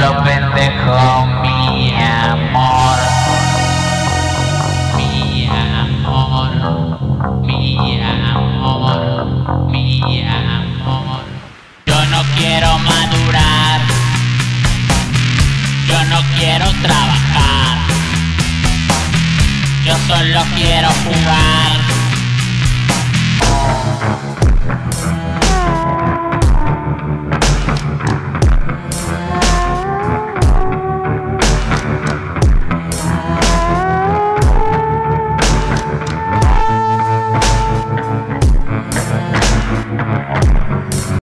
lo pendejo, mi amor. Mi amor, mi amor, mi amor. Yo no quiero madurar. Yo no quiero trabajar. Yo solo quiero jugar.